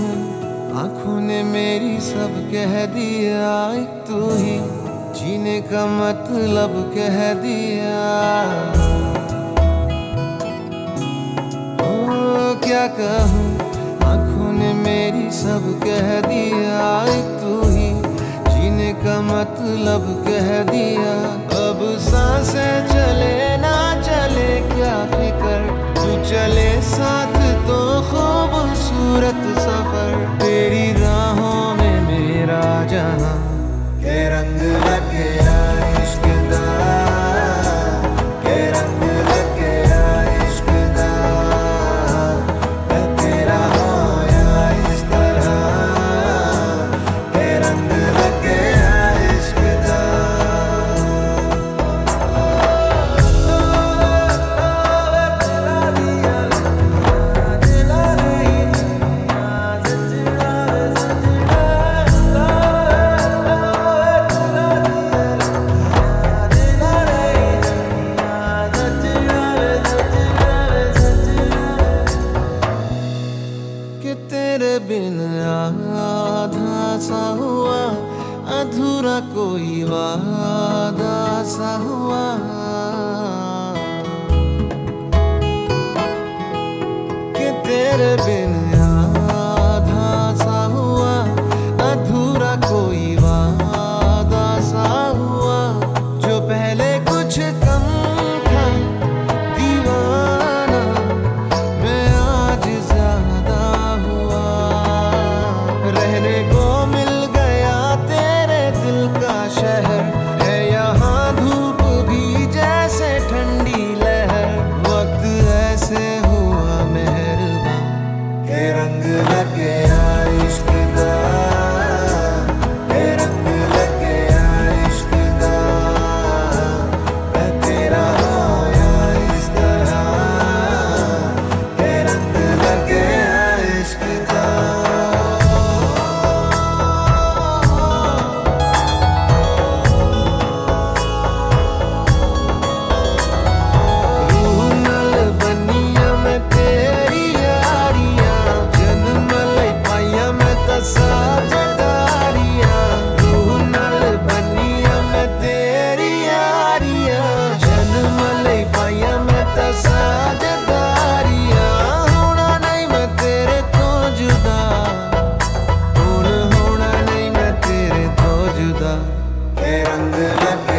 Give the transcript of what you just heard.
हूँ आँखों ने मेरी सब कह दिया, एक तू ही जीने का मतलब कह दिया। ओ क्या कहूँ? आँखों ने मेरी सब कह दिया, एक तू ही जीने का मतलब कह दिया। अब सांसे चले ना चले, क्या फिकर? तू चले साथ तो खूबसूरत सा तेरे बिन आधा सा हुआ अधूरा कोई वादा सा हुआ। कि तेरे बिन रंग लगा